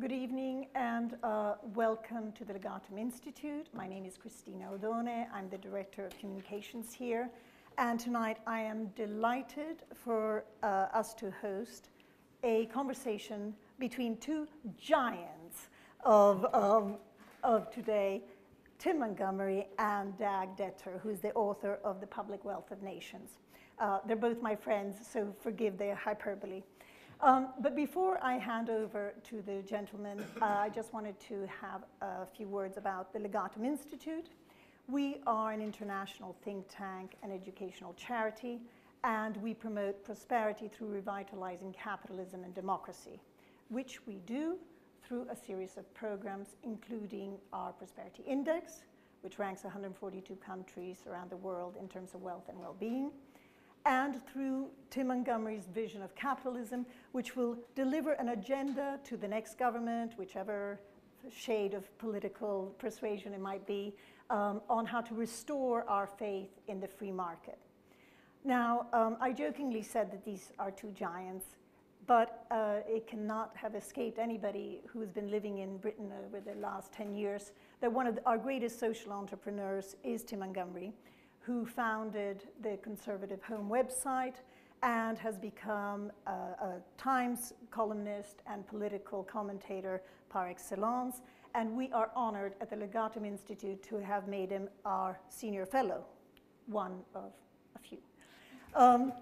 Good evening and uh, welcome to the Legatum Institute. My name is Cristina Odone. I'm the Director of Communications here. And tonight I am delighted for uh, us to host a conversation between two giants of, of, of today, Tim Montgomerie and Dag Detter, who's the author of The Public Wealth of Nations. Uh, they're both my friends, so forgive their hyperbole. Um, but before I hand over to the gentleman, uh, I just wanted to have a few words about the Legatum Institute. We are an international think tank and educational charity, and we promote prosperity through revitalizing capitalism and democracy, which we do through a series of programs, including our Prosperity Index, which ranks 142 countries around the world in terms of wealth and well-being, and through Tim Montgomerie's vision of capitalism, which will deliver an agenda to the next government, whichever shade of political persuasion it might be, um, on how to restore our faith in the free market. Now, um, I jokingly said that these are two giants, but uh, it cannot have escaped anybody who's been living in Britain over the last 10 years that one of the, our greatest social entrepreneurs is Tim Montgomerie who founded the Conservative Home website and has become a, a Times columnist and political commentator par excellence. And we are honored at the Legatum Institute to have made him our senior fellow, one of a few. Um,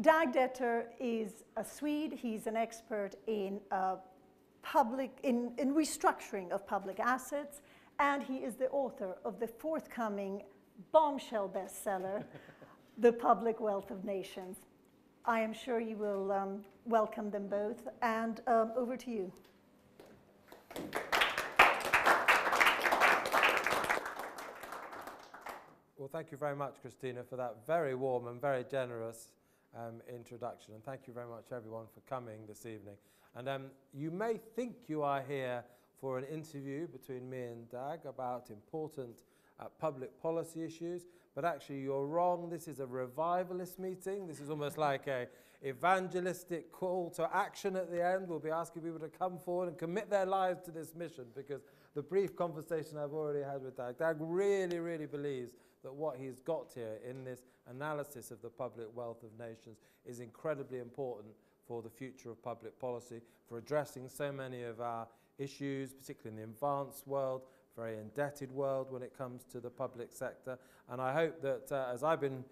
Dag Detter is a Swede. He's an expert in uh, public, in, in restructuring of public assets, and he is the author of the forthcoming bombshell bestseller, The Public Wealth of Nations. I am sure you will um, welcome them both, and um, over to you. Well, thank you very much, Cristina, for that very warm and very generous um, introduction. And thank you very much, everyone, for coming this evening. And um, you may think you are here for an interview between me and Dag about important uh, public policy issues, but actually you're wrong. This is a revivalist meeting. This is almost like a evangelistic call to action at the end. We'll be asking people to come forward and commit their lives to this mission because the brief conversation I've already had with Dag, Dag really, really believes that what he's got here in this analysis of the public wealth of nations is incredibly important for the future of public policy, for addressing so many of our issues, particularly in the advanced world, very indebted world when it comes to the public sector. And I hope that uh, as I've been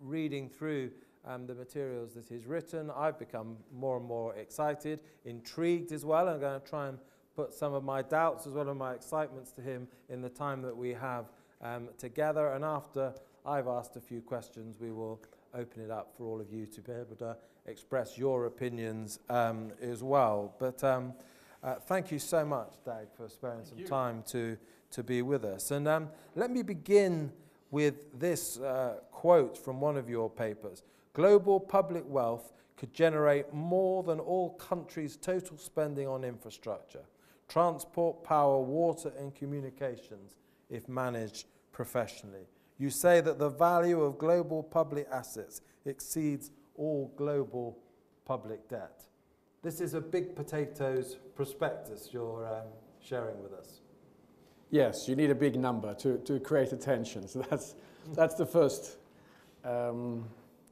reading through um, the materials that he's written, I've become more and more excited, intrigued as well. I'm going to try and put some of my doubts as well as my excitements to him in the time that we have um, together. And after I've asked a few questions, we will open it up for all of you to be able to express your opinions um, as well. But um, uh, thank you so much, Dag, for sparing thank some you. time to, to be with us. And um, let me begin with this uh, quote from one of your papers. Global public wealth could generate more than all countries' total spending on infrastructure, transport, power, water, and communications if managed professionally. You say that the value of global public assets exceeds all global public debt. This is a big potatoes prospectus you're um, sharing with us. Yes, you need a big number to, to create attention. So that's, that's the first um,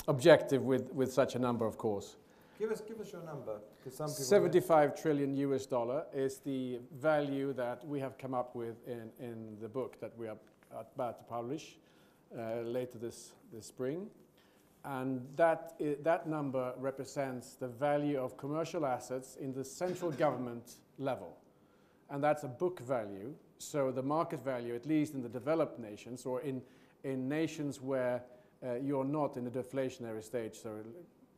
objective with, with such a number, of course. Give us, give us your number. Some 75 trillion US dollar is the value that we have come up with in, in the book that we are about to publish uh, later this, this spring. And that, that number represents the value of commercial assets in the central government level. And that's a book value. So the market value, at least in the developed nations or in, in nations where uh, you're not in a deflationary stage so,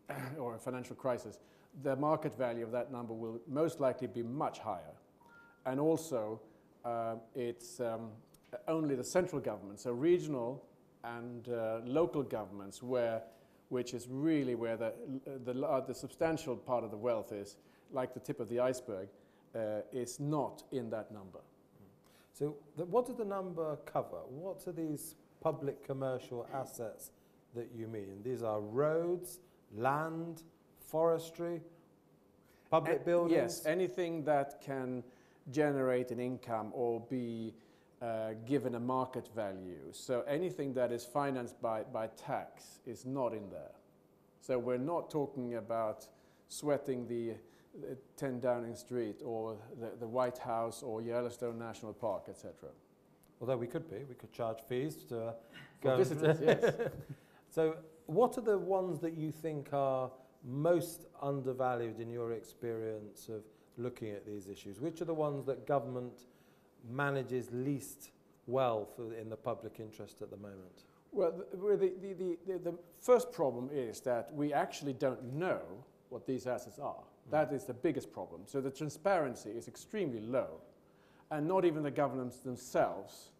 or a financial crisis, the market value of that number will most likely be much higher. And also, uh, it's um, only the central government, so regional and uh, local governments where which is really where the, the, uh, the, substantial part of the wealth is, like the tip of the iceberg, uh, is not in that number. So the, what does the number cover? What are these public commercial assets that you mean? These are roads, land, forestry? Public A- buildings? Yes, anything that can generate an income or be uh, given a market value. So anything that is financed by, by tax is not in there. So we're not talking about sweating the, the 10 Downing Street or the, the White House or Yellowstone National Park, etc. Although we could be, we could charge fees to uh, go visitors, yes. So, what are the ones that you think are most undervalued in your experience of looking at these issues? Which are the ones that government manages least well for, in the public interest at the moment? Well, the, the, the, the, first problem is that we actually don't know what these assets are. That is the biggest problem. So the transparency is extremely low, and not even the governments themselves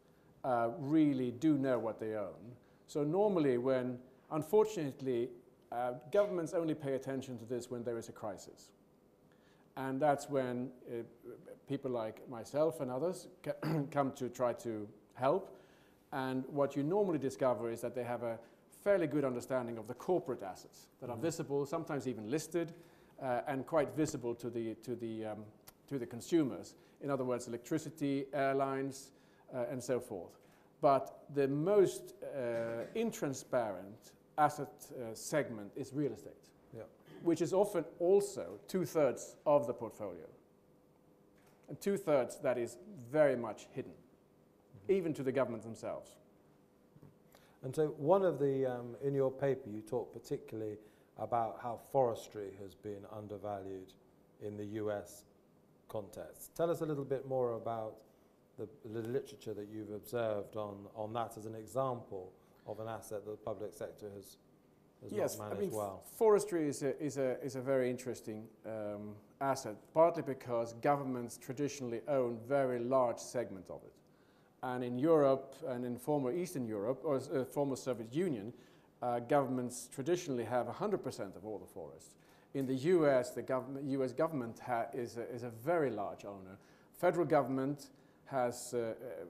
uh, really do know what they own. So normally, when unfortunately, uh, governments only pay attention to this when there is a crisis. And that's when uh, people like myself and others come to try to help. And what you normally discover is that they have a fairly good understanding of the corporate assets that are Mhm. visible, sometimes even listed, uh, and quite visible to the, to, the, um, to the consumers. In other words, electricity, airlines, uh, and so forth. But the most uh, intransparent asset uh, segment is real estate. Which is often also two thirds of the portfolio. And two thirds that is very much hidden, even to the government themselves. And so, one of the, um, in your paper, you talk particularly about how forestry has been undervalued in the US context. Tell us a little bit more about the, the literature that you've observed on, on that as an example of an asset that the public sector has, has yes, I mean, well. forestry is a, is a, is a very interesting um, asset, partly because governments traditionally own very large segments of it. And in Europe and in former Eastern Europe, or uh, former Soviet Union, uh, governments traditionally have 100% of all the forests. In the US, the government, US government ha- is, a, is a very large owner. Federal government has uh, uh,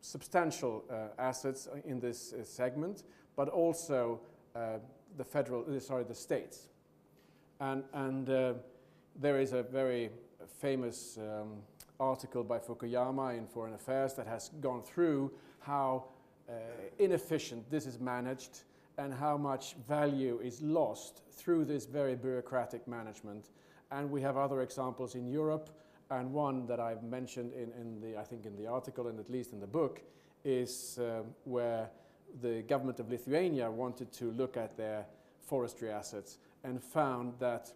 substantial uh, assets in this uh, segment, but also the federal, uh, sorry, the states. And, and uh, there is a very famous um, article by Fukuyama in Foreign Affairs that has gone through how uh, inefficient this is managed and how much value is lost through this very bureaucratic management. And we have other examples in Europe, and one that I've mentioned in, in the, I think in the article and at least in the book, is um, where the government of Lithuania wanted to look at their forestry assets and found that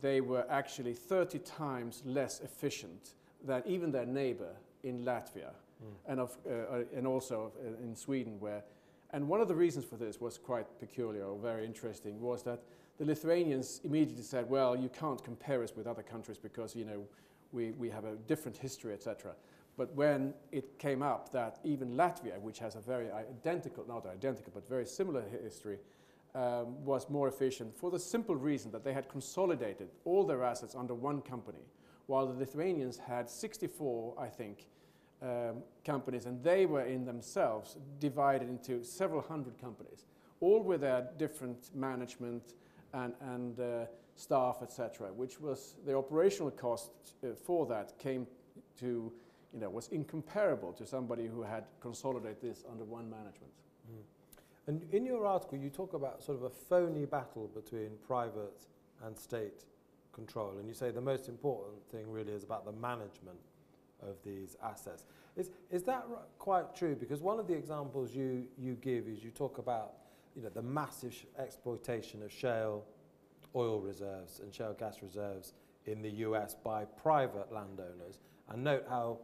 they were actually 30 times less efficient than even their neighbor in Latvia Mm. and, of, uh, uh, and also uh, in Sweden where and one of the reasons for this was quite peculiar or very interesting was that the Lithuanians immediately said, well, you can't compare us with other countries because, you know, we, we have a different history, etc. But when it came up that even Latvia, which has a very identical, not identical, but very similar history, um, was more efficient for the simple reason that they had consolidated all their assets under one company, while the Lithuanians had 64, I think, um, companies, and they were in themselves divided into several hundred companies, all with their different management and, and uh, staff, etc., which was the operational cost uh, for that came to, you know, was incomparable to somebody who had consolidated this under one management. Mm. And in your article, you talk about sort of a phony battle between private and state control, and you say the most important thing really is about the management of these assets. Is, is that quite true? Because one of the examples you, you give is you talk about you know, the massive exploitation of shale oil reserves and shale gas reserves in the US by private landowners, and note how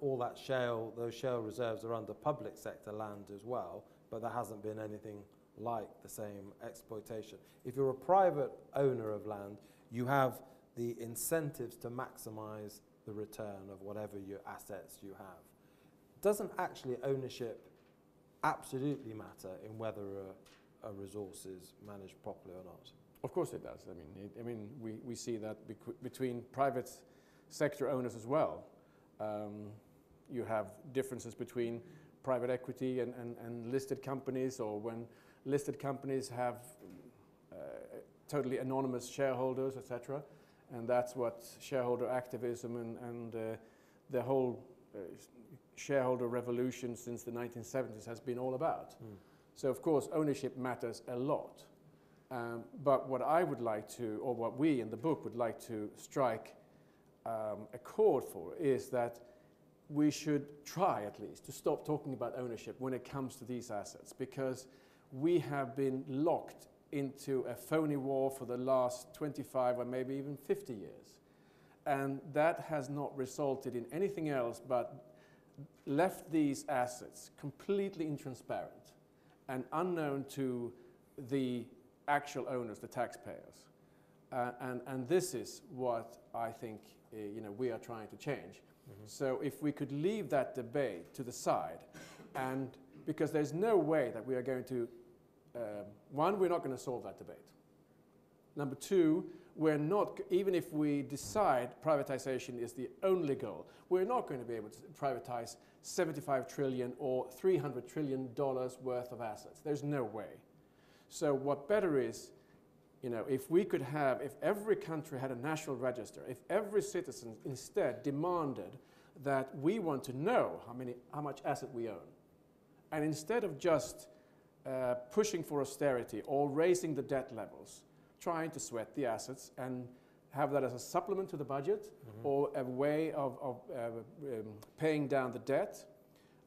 all that shale, those shale reserves are under public sector land as well, but there hasn't been anything like the same exploitation. If you're a private owner of land, you have the incentives to maximize the return of whatever your assets you have. Doesn't actually ownership absolutely matter in whether a, a resource is managed properly or not? Of course it does. I mean, it, I mean, we, we see that between private sector owners as well. Um, you have differences between private equity and, and, and listed companies, or when listed companies have uh, totally anonymous shareholders, etc. And that's what shareholder activism and, and uh, the whole uh, shareholder revolution since the 1970s has been all about. Mm. So, of course, ownership matters a lot. Um, but what I would like to, or what we in the book would like to strike um, a chord for, is that we should try at least to stop talking about ownership when it comes to these assets because we have been locked into a phony war for the last 25 or maybe even 50 years. And that has not resulted in anything else but left these assets completely intransparent and unknown to the actual owners, the taxpayers. Uh, and, and this is what I think uh, you know, we are trying to change. Mm-hmm. So if we could leave that debate to the side, and because there's no way that we are going to, um, one, we're not going to solve that debate. Number two, we're not, even if we decide privatization is the only goal, we're not going to be able to privatize 75 trillion or 300 trillion dollars worth of assets. There's no way. So what better is, you know, if we could have, if every country had a national register, if every citizen instead demanded that we want to know how many, how much asset we own, and instead of just uh, pushing for austerity or raising the debt levels, trying to sweat the assets and have that as a supplement to the budget mm-hmm. or a way of, of uh, um, paying down the debt.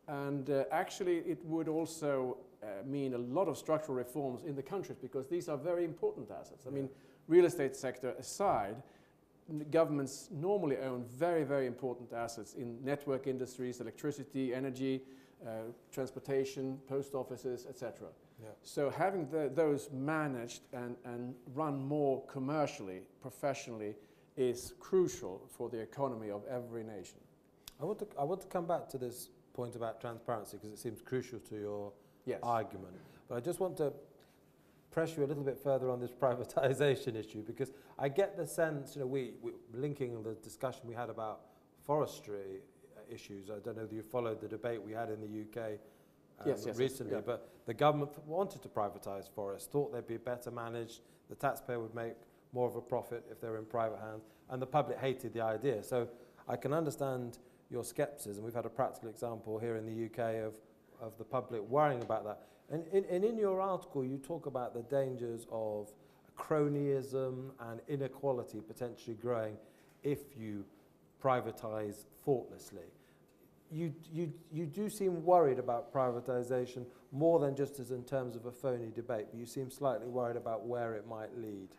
And uh, actually, it would also uh, mean a lot of structural reforms in the countries because these are very important assets. I mean, real estate sector aside, governments normally own very, very important assets in network industries, electricity, energy, uh, transportation, post offices, etc. Yeah. So having the, those managed and, and run more commercially, professionally, is crucial for the economy of every nation. I want to, I want to come back to this point about transparency because it seems crucial to your yes. argument. But I just want to press you a little bit further on this privatization issue because I get the sense, you know, we, we linking the discussion we had about forestry issues. I don't know if you followed the debate we had in the UK um, yes, yes, recently, yeah. but the government wanted to privatise forests, thought they'd be better managed, the taxpayer would make more of a profit if they were in private hands, and the public hated the idea. So I can understand your scepticism. We've had a practical example here in the UK of, of the public worrying about that. And in, and in your article, you talk about the dangers of cronyism and inequality potentially growing if you privatise thoughtlessly you, you, you do seem worried about privatisation more than just as in terms of a phony debate, but you seem slightly worried about where it might lead.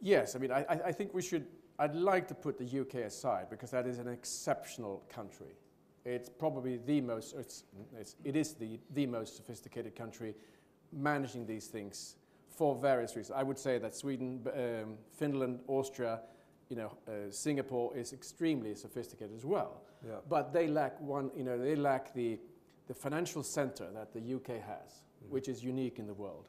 Yes, I mean, I, I think we should, I'd like to put the UK aside because that is an exceptional country. It's probably the most, it's, it's, it is the, the most sophisticated country managing these things for various reasons. I would say that Sweden, um, Finland, Austria, you know, uh, Singapore is extremely sophisticated as well. Yeah. But they lack one, you know, they lack the, the financial center that the UK has, mm-hmm. which is unique in the world.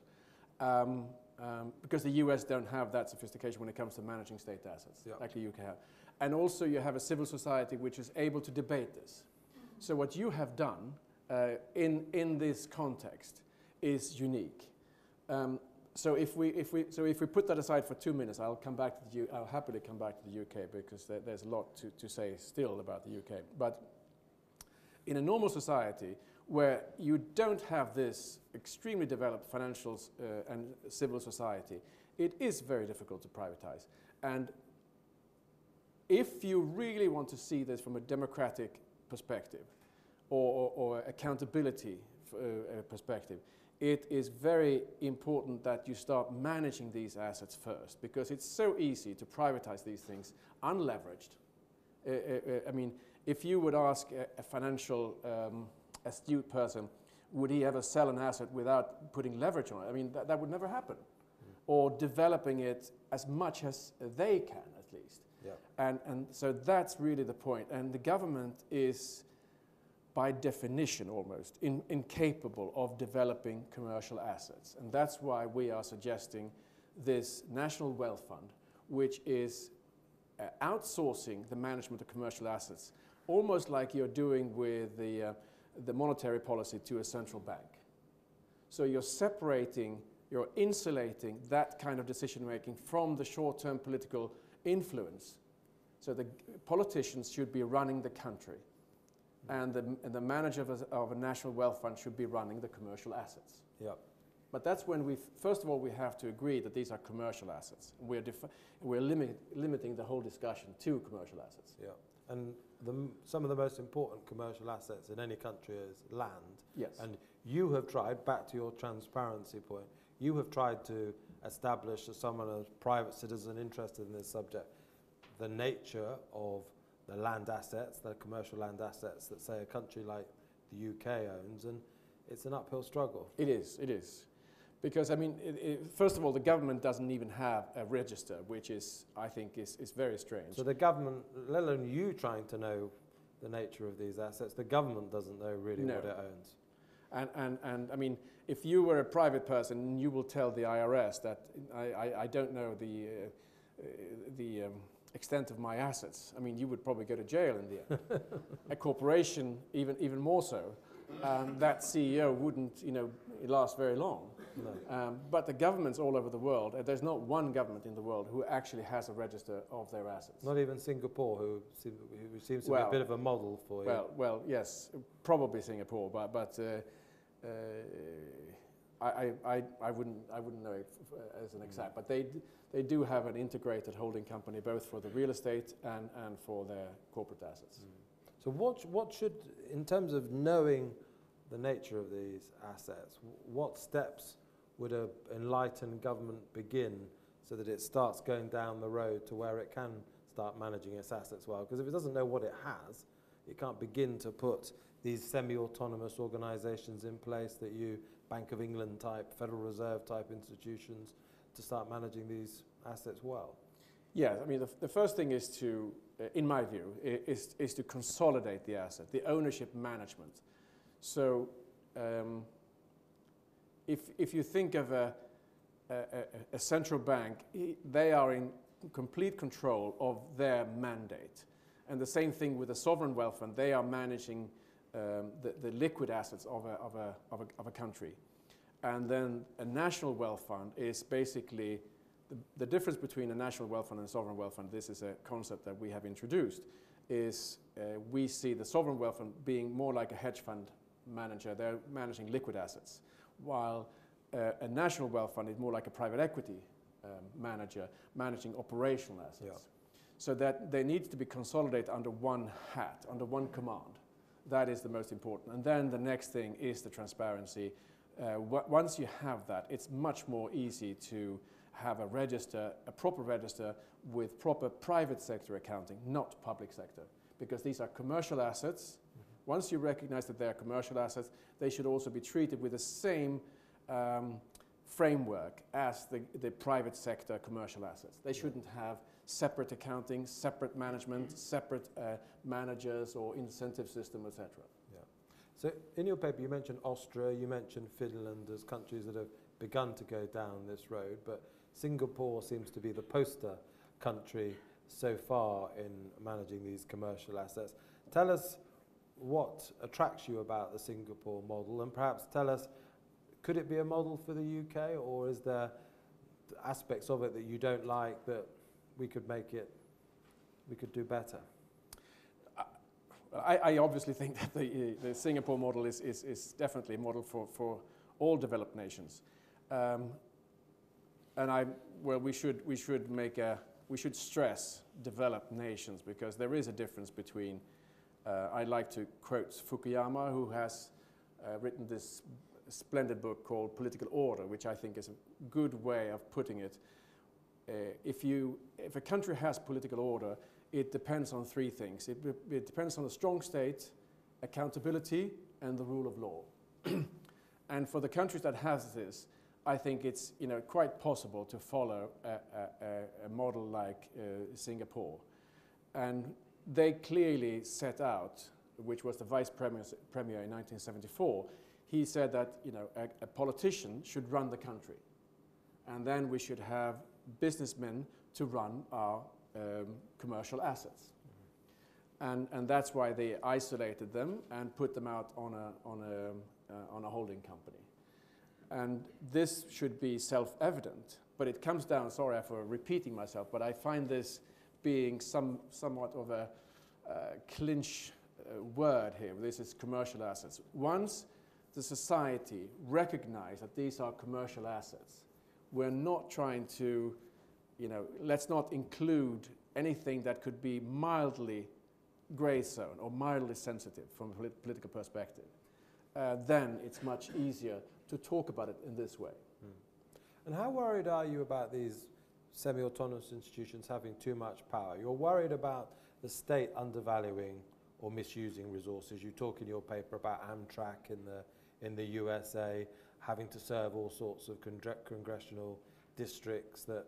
Um, um, because the US don't have that sophistication when it comes to managing state assets, yeah. like the UK have. And also, you have a civil society which is able to debate this. So, what you have done uh, in, in this context is unique. Um, so if we if we so if we put that aside for two minutes, I'll come back to the U I'll happily come back to the UK because there, there's a lot to, to say still about the UK. But in a normal society where you don't have this extremely developed financial uh, and civil society, it is very difficult to privatize. And if you really want to see this from a democratic perspective or, or, or accountability uh, perspective, it is very important that you start managing these assets first because it's so easy to privatize these things unleveraged. Uh, uh, uh, I mean, if you would ask a, a financial um, astute person, would he ever sell an asset without putting leverage on it? I mean, that, that would never happen. Mm. Or developing it as much as they can, at least. Yeah. And, and so that's really the point. And the government is by definition almost in, incapable of developing commercial assets. And that's why we are suggesting this National Wealth Fund, which is uh, outsourcing the management of commercial assets, almost like you're doing with the, uh, the monetary policy to a central bank. So you're separating, you're insulating that kind of decision making from the short term political influence. So the politicians should be running the country, and the, and the manager of a, of a national wealth fund should be running the commercial assets. Yep. But that's when we, first of all, we have to agree that these are commercial assets. We're, we're limit, limiting the whole discussion to commercial assets. Yeah. And the, some of the most important commercial assets in any country is land. Yes. And you have tried, back to your transparency point, you have tried to establish as someone, a private citizen interested in this subject, the nature of the land assets, the commercial land assets that, say, a country like the UK owns, and it's an uphill struggle. It is, it is. Because, I mean, it, it, first of all, the government doesn't even have a register, which is, I think, is, is very strange. So the government, let alone you trying to know the nature of these assets, the government doesn't know really No. what it owns. And, and, and I mean, if you were a private person, you will tell the IRS that I, I, I don't know the, uh, the um, extent of my assets. I mean, you would probably go to jail in the end. a corporation, even, even more so, um, that CEO wouldn't, you know, last very long. No. Um, but the governments all over the world, uh, there's not one government in the world who actually has a register of their assets. Not even Singapore, who, seem, who seems to be a bit of a model for you. Well, well, yes, probably Singapore, but but uh, I, I, I, I wouldn't I wouldn't know f- uh, as an mm. exact, but they d- they do have an integrated holding company both for the real estate and and for their corporate assets. Mm. So what, what should, in terms of knowing the nature of these assets, wh- what steps would a enlightened government begin so that it starts going down the road to where it can start managing its assets well? Because if it doesn't know what it has, it can't begin to put these semi-autonomous organisations in place that you, Bank of England type, Federal Reserve type institutions, to start managing these assets well. Yeah, I mean the, the first thing is to, uh, in my view, is is to consolidate the asset, the ownership management. So. Um, if, if you think of a, a, a central bank, they are in complete control of their mandate. And the same thing with the sovereign wealth fund, they are managing um, the, the liquid assets of a, of, a, of, a, of a country. And then a national wealth fund is basically the, the difference between a national wealth fund and a sovereign wealth fund. This is a concept that we have introduced. Is uh, we see the sovereign wealth fund being more like a hedge fund manager. They're managing liquid assets while uh, a national wealth fund is more like a private equity um, manager managing operational assets. Yeah. So that they need to be consolidated under one hat, under one command. That is the most important. And then the next thing is the transparency. Uh, once you have that, it's much more easy to have a register, a proper register with proper private sector accounting, not public sector, because these are commercial assets. Once you recognize that they are commercial assets, they should also be treated with the same um, framework as the, the private sector commercial assets. They shouldn't have separate accounting, separate management, separate uh, managers or incentive system, etc. Yeah. So in your paper, you mentioned Austria, you mentioned Finland as countries that have begun to go down this road, but Singapore seems to be the poster country so far in managing these commercial assets. Tell us what attracts you about the Singapore model, and perhaps tell us, could it be a model for the UK, or is there aspects of it that you don't like that we could make it, we could do better? I, I obviously think that the, the Singapore model is, is, is definitely a model for, for all developed nations. Um, and I, well, we should, we should make a, we should stress developed nations because there is a difference between, uh, I like to quote Fukuyama, who has uh, written this splendid book called Political Order, which I think is a good way of putting it. Uh, if, you, if a country has political order, it depends on three things. It, it depends on a strong state, accountability, and the rule of law. and for the countries that has this, I think it's you know, quite possible to follow a, a, a model like uh, Singapore. And they clearly set out, which was the vice premier, premier in 1974, he said that you know, a, a politician should run the country. And then we should have businessmen to run our um, commercial assets. And, and that's why they isolated them and put them out on a, on a, uh, on a holding company. And this should be self evident but it comes down, sorry for repeating myself, but I find this being some, somewhat of a uh, clinch uh, word here. This is commercial assets. Once the society recognize that these are commercial assets, we're not trying to, you know, let's not include anything that could be mildly gray zone or mildly sensitive from a polit- political perspective. Uh, then it's much easier to talk about it in this way. And how worried are you about these semi-autonomous institutions having too much power? You're worried about the state undervaluing or misusing resources. You talk in your paper about Amtrak in the in the USA having to serve all sorts of congre- congressional districts that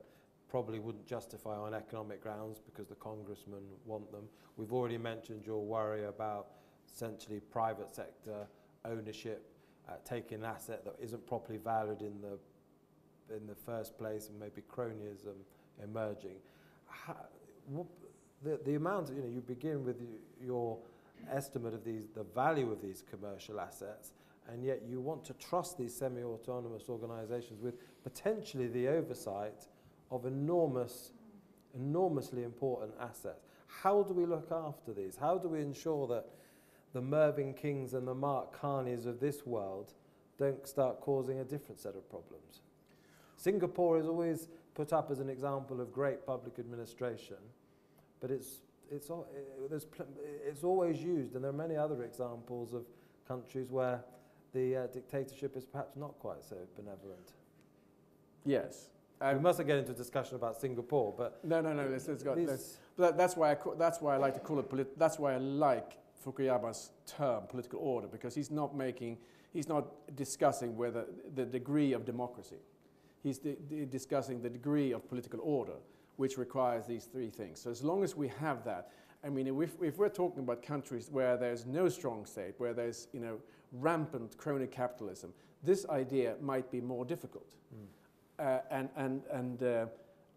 probably wouldn't justify on economic grounds because the congressmen want them. We've already mentioned your worry about essentially private sector ownership, uh, taking an asset that isn't properly valued in the in the first place and maybe cronyism emerging. How, the, the amount, you know, you begin with your estimate of these, the value of these commercial assets, and yet you want to trust these semi-autonomous organisations with potentially the oversight of enormous, enormously important assets. How do we look after these? How do we ensure that the Mervyn Kings and the Mark Carneys of this world don't start causing a different set of problems? Singapore is always put up as an example of great public administration, but it's, it's, it's always used, and there are many other examples of countries where the uh, dictatorship is perhaps not quite so benevolent. Yes. we Um, mustn't get into a discussion about Singapore, but no, no, no. Let's, let's go. let's- But that's why I that's why I like to call it. Polit- that's why I like Fukuyama's term political order because he's not making he's not discussing whether the degree of democracy. He's di- di- discussing the degree of political order, which requires these three things. So as long as we have that, I mean, if, if we're talking about countries where there's no strong state, where there's you know rampant crony capitalism, this idea might be more difficult. Uh, and and and uh,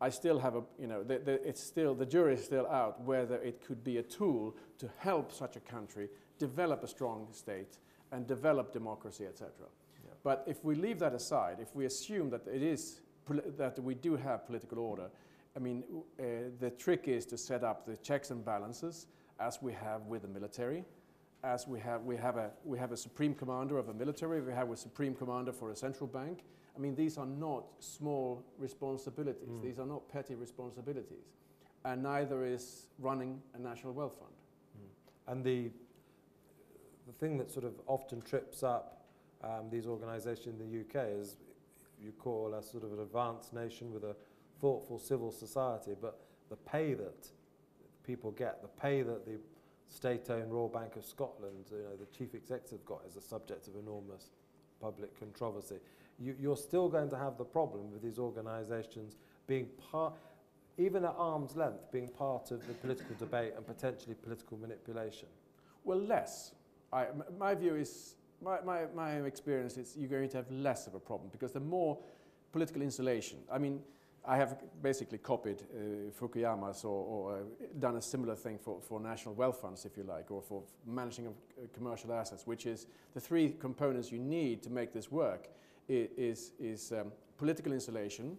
I still have a you know the, the, it's still the jury is still out whether it could be a tool to help such a country develop a strong state and develop democracy, etc. Yeah. But if we leave that aside, if we assume that it is that we do have political order, I mean uh, the trick is to set up the checks and balances as we have with the military. As we have, we have a we have a supreme commander of a military. We have a supreme commander for a central bank. I mean, these are not small responsibilities. Mm. These are not petty responsibilities. And neither is running a national wealth fund. And the, the thing that sort of often trips up um, these organisations in the UK is you call us sort of an advanced nation with a thoughtful civil society, but the pay that people get, the pay that the state-owned Royal Bank of Scotland, you know, the chief executive got is a subject of enormous public controversy. You, you're still going to have the problem with these organisations being part, even at arm's length, being part of the political debate and potentially political manipulation. Well, less. I, my view is, my, my, my experience is you're going to have less of a problem because the more political insulation, I mean, I have basically copied uh, Fukuyama's or, or uh, done a similar thing for, for national wealth funds, if you like, or for managing of uh, commercial assets, which is the three components you need to make this work is, is um, political insulation,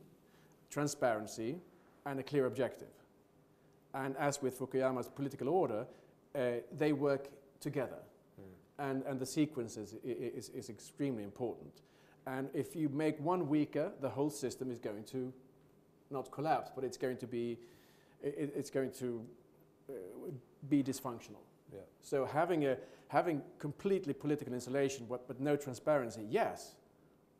transparency, and a clear objective. And as with Fukuyama's political order, uh, they work together and, and the sequences i- i- is, is extremely important. And if you make one weaker, the whole system is going to not collapse, but it's going to be, i- i- it's going to uh, be dysfunctional. Yeah. So having, a, having completely political insulation but, but no transparency, yes,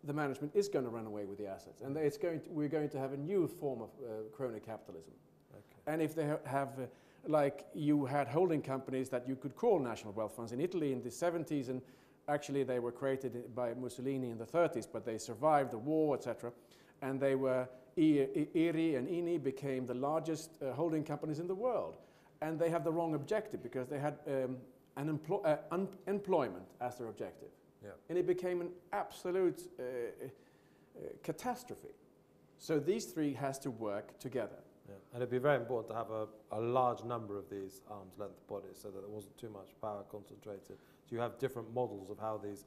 the management is going to run away with the assets. And it's going to, we're going to have a new form of uh, crony capitalism. Okay. And if they ha- have, uh, like you had holding companies that you could call national wealth funds in Italy in the 70s, and actually they were created by Mussolini in the 30s, but they survived the war, etc. And they were, IRI and INI became the largest uh, holding companies in the world. And they have the wrong objective because they had um, an uh, unemployment as their objective. Yeah. And it became an absolute uh, uh, catastrophe. So these three has to work together. Yeah. And it'd be very important to have a, a large number of these arm's length bodies so that there wasn't too much power concentrated. So you have different models of how these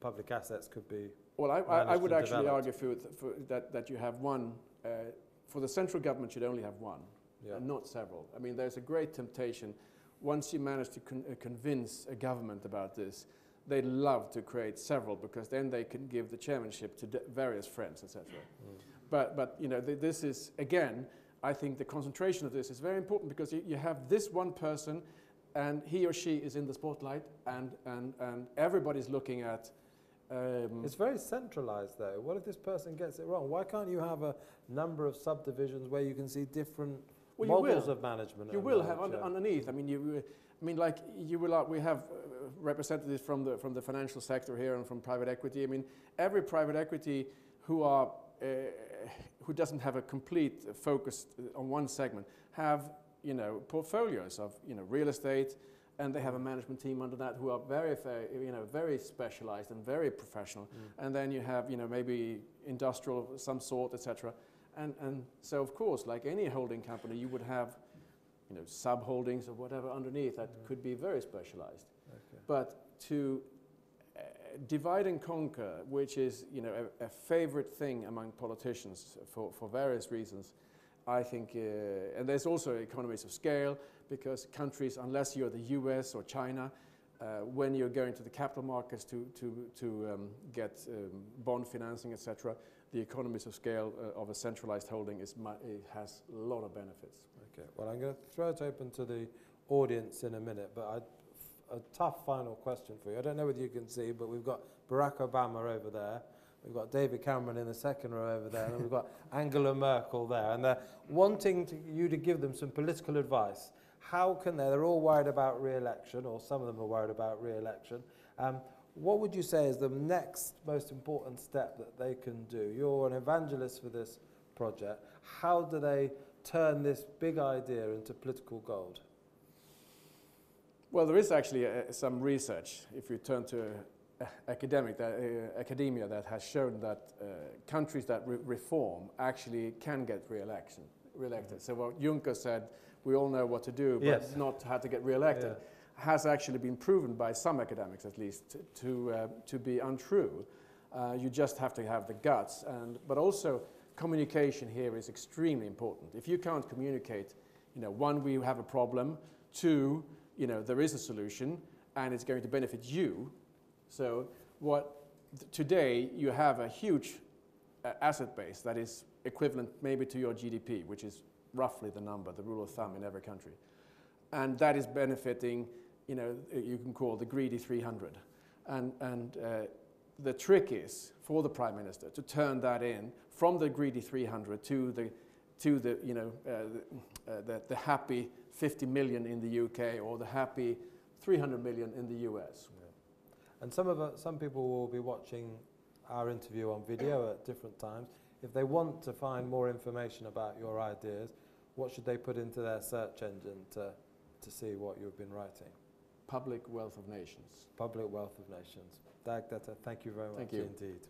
public assets could be. Well, I, I, I would actually developed. argue for, for that, that you have one uh, for the central government you'd only have one, Yeah. and not several. I mean, there's a great temptation. Once you manage to con- uh, convince a government about this, they love to create several because then they can give the chairmanship to d- various friends, etc. Mm. But, but you know, th- this is, again, I think the concentration of this is very important because you, you have this one person and he or she is in the spotlight and, and, and everybody's looking at. Um, It's very centralized, though. What if this person gets it wrong? Why can't you have a number of subdivisions where you can see different Well, models of management? you will have under, underneath. I mean, you, I mean, like you will. Uh, we have uh, representatives from the from the financial sector here and from private equity. I mean, every private equity who are uh, who doesn't have a complete focus on one segment have you know portfolios of you know real estate, and they have a management team under that who are very, very you know very specialized and very professional. Mm. And then you have you know maybe industrial of some sort, etc. And and so of course, like any holding company, you would have you know sub holdings or whatever underneath that Mhm. could be very specialized. Okay. But to uh, divide and conquer, which is you know a, a favorite thing among politicians for, for various reasons, I think, uh, and there's also economies of scale because countries, unless you're the U.S. or China, uh, when you're going to the capital markets to to to um, get um, bond financing, etc., the economies of scale uh, of a centralized holding is has a lot of benefits. Okay. Well, I'm going to throw it open to the audience in a minute, but I, a tough final question for you. I don't know whether you can see, but we've got Barack Obama over there. We've got David Cameron in the second row over there, and we've got Angela Merkel there, and they're wanting to, you to give them some political advice. How can they? They're all worried about re-election, or some of them are worried about re-election. Um, what would you say is the next most important step that they can do? You're an evangelist for this project. How do they turn this big idea into political gold? Well, there is actually uh, some research, if you turn to academic, that, uh, academia, that has shown that uh, countries that re- reform actually can get re-election, re-elected. So what Juncker said, we all know what to do, but Yes. not how to get re-elected, has actually been proven by some academics, at least, to, to, uh, to be untrue. Uh, you just have to have the guts, and, but also communication here is extremely important. If you can't communicate, you know, one, we have a problem, two, you know, there is a solution and it's going to benefit you. So what today you have a huge uh, asset base that is equivalent maybe to your GDP, which is roughly the number, the rule of thumb in every country. And that is benefiting, you know, uh, you can call the greedy 300. And, and uh, the trick is for the prime minister to turn that in from the greedy 300 to the, to the, you know, uh, the, uh, the, the happy 50 million in the UK or the happy 300 million in the US. And some, of, uh, some people will be watching our interview on video at different times. If they want to find more information about your ideas, what should they put into their search engine to, to see what you've been writing? Public Wealth of Nations. Public Wealth of Nations. Dag Detter, thank you very thank much you. indeed.